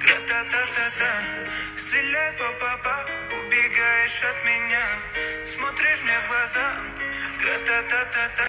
Гра-та-та-та-та Стреляй по папа, убегаешь от меня. Смотришь мне в глаза. Гра-та-та-та-та